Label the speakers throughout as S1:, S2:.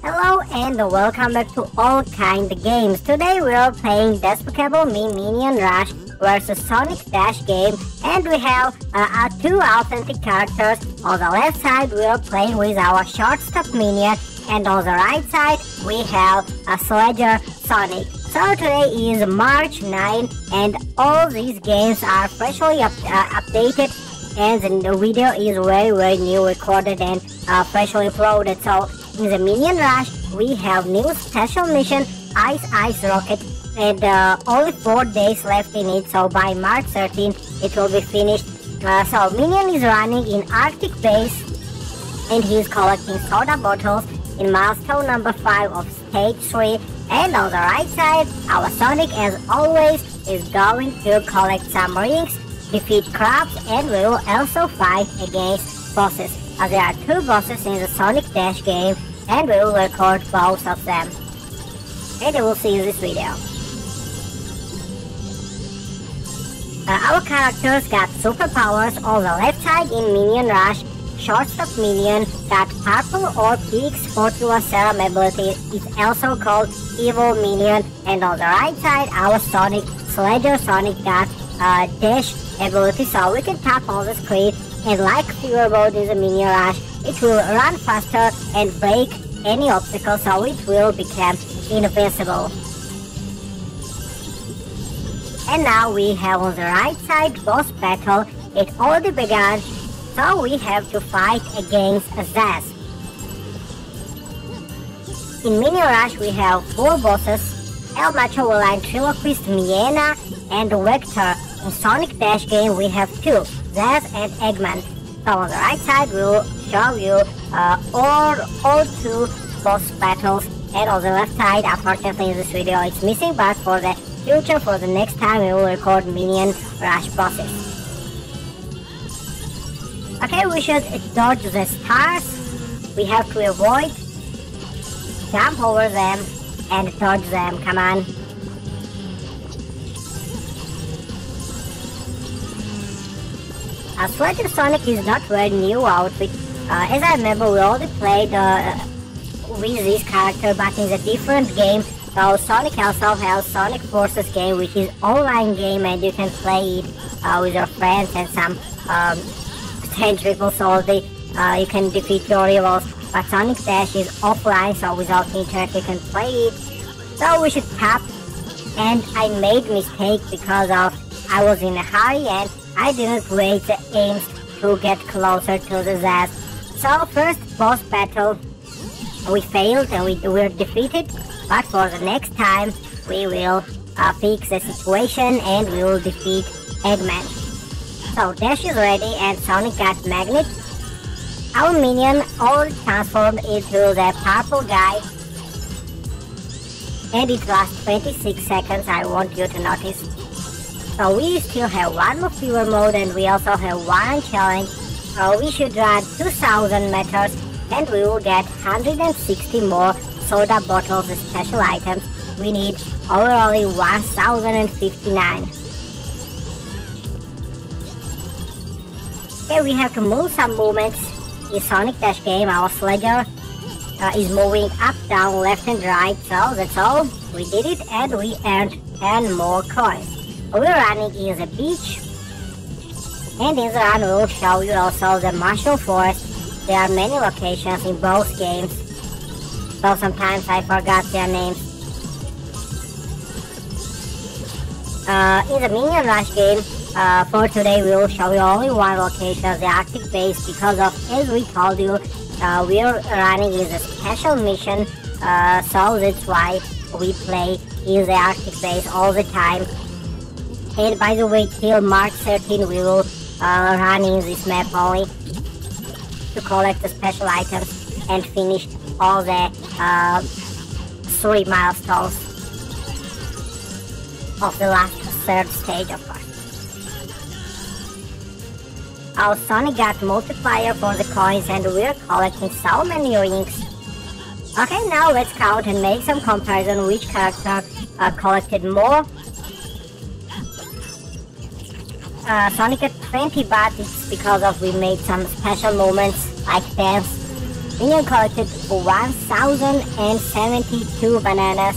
S1: Hello and welcome back to All Kind Games. Today we are playing Despicable Me Minion Rush versus Sonic Dash game and we have uh, two authentic characters. On the left side we are playing with our shortstop minion and on the right side we have a Slugger Sonic. So today is March 9 and all these games are freshly up, uh, updated and the video is very very new recorded and uh, freshly uploaded. So in the Minion Rush we have new special mission Ice Ice Rocket and uh, only 4 days left in it so by March 13 it will be finished. Uh, so Minion is running in Arctic base and he is collecting soda bottles in milestone number 5 of stage 3 and on the right side our Sonic as always is going to collect some rings, defeat crabs and we will also fight against bosses. Uh, there are two bosses in the Sonic Dash game and we will record both of them. And you will see in this video. Uh, our characters got superpowers on the left side in Minion Rush. Shortstop Minion got purple or PX-41 Serum ability is also called Evil Minion. And on the right side, our Sonic Slugger Sonic got uh, Dash ability so we can tap on the screen and like Fever Mode in the Minion Rush, it will run faster and break any obstacle so it will become invincible. And now we have on the right side boss battle. It already began, so we have to fight against Zazz. In Mini Rush we have four bosses, El Macho Line Triloquist Meena and Vector. In Sonic Dash game we have two, Zazz and Eggman. On the right side we'll show you uh, all, all two boss battles and on the left side unfortunately in this video it's missing but for the future for the next time we will record minion rush bosses. Okay, we should dodge the stars. We have to avoid, jump over them, and dodge them. Come on. Uh, Slugger Sonic is not very new outfit. Uh, as I remember, we already played uh, with this character, but in a different game so Sonic also has Sonic Forces game which is online game and you can play it uh, with your friends and some um, strange people so the, uh, you can defeat your rivals. But Sonic Dash is offline so without internet you can play it. So we should tap and I made mistake because of I was in a hurry and I didn't wait the aims to get closer to the Zazz. So first boss battle we failed and we were defeated but for the next time, we will uh, fix the situation and we will defeat Eggman. So Dash is ready and Sonic got Magnet. Our minion all transformed into the purple guy. And it lasts 26 seconds, I want you to notice. So we still have one more fever mode and we also have one challenge. So we should run 2000 meters and we will get 160 more soda bottles special items, we need overall 1059. Okay, we have to move some movements. In Sonic Dash game, our Slugger uh, is moving up, down, left and right, so that's all. We did it and we earned 10 more coins. We're running in the beach. And in we'll show you also the Marshall Forest. There are many locations in both games though sometimes I forgot their names. Uh, in the Minion Rush game, uh, for today we will show you only one location, the Arctic base, because of, as we told you, uh, we are running in a special mission, uh, so that's why we play in the Arctic base all the time. And by the way, till March 13 we will uh, run in this map only to collect the special items and finish all the uh, three milestones of the last third stage of course. Our Sonic got multiplier for the coins and we're collecting so many rings. Okay, now let's count and make some comparison which character uh, collected more. Uh, Sonic at 20 but it's because of we made some special moments like dance Minion collected 1072 bananas.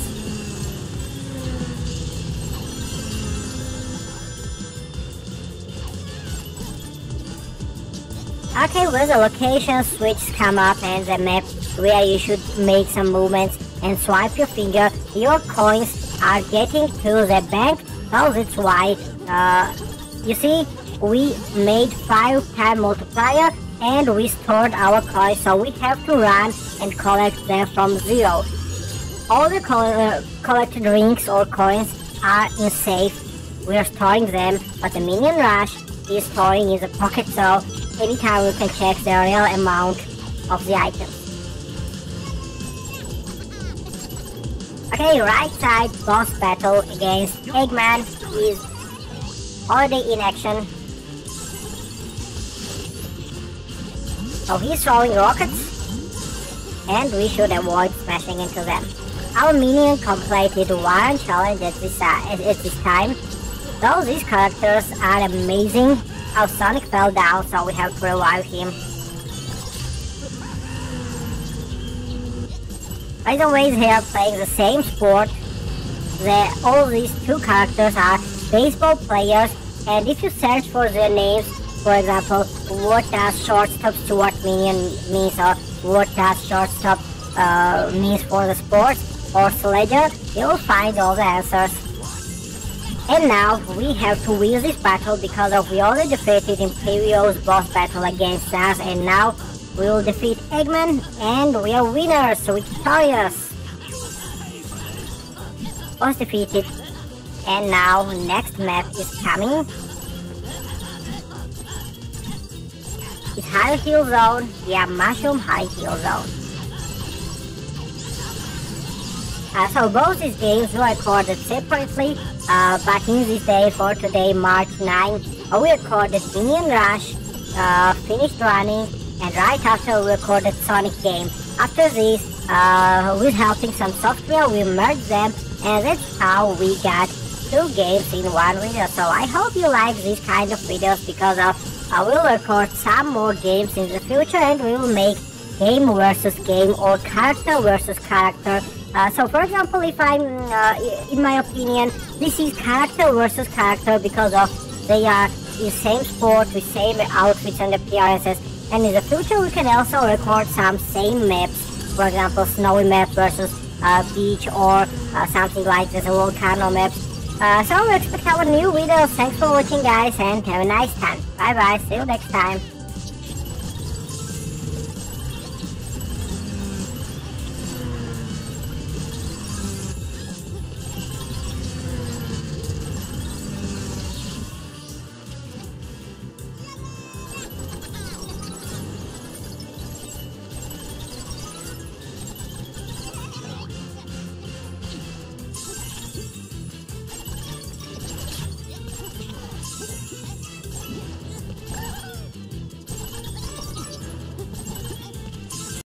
S1: Okay, with the location switch come up and the map where you should make some movements and swipe your finger, your coins are getting to the bank. So that's why, uh, you see, we made 5 time multiplier and we stored our coins so we have to run and collect them from zero. All the uh, collected rings or coins are in safe. We are storing them, but the minion rush is storing in the pocket so anytime we can check the real amount of the item. Okay, right side boss battle against Eggman is already in action. So he's throwing rockets and we should avoid smashing into them. Our minion completed one challenge at this, at this time. Though these characters are amazing, our Sonic fell down so we have to revive him. By the way, they are playing the same sport. The, all these two characters are baseball players and if you search for their names, for example, what does shortstop Stuart Minion means or what does shortstop uh, means for the sport or slugger, you'll find all the answers. And now we have to win this battle because of we already defeated Imperio's boss battle against us and now we will defeat Eggman and we are winners, victorious. Was defeated. And now next map is coming. It's High Heel Zone. Yeah, Mushroom High Heel Zone. Uh, so both these games were recorded separately, uh, but in this day for today, March 9, uh, we recorded Minion Rush, uh, finished running, and right after we recorded Sonic game. After this, uh, with helping some software, we merged them, and that's how we got two games in one video. So I hope you like these kind of videos because of, I will record some more games in the future and we will make game versus game or character versus character. Uh, so for example, if I'm, uh, in my opinion, this is character versus character because of they are in same sport with same outfits and appearances. And in the future, we can also record some same maps. For example, snowy map versus uh, beach or uh, something like this, volcano map. Uh, so expect our new videos. Thanks for watching guys and have a nice time. Bye bye, see you next time.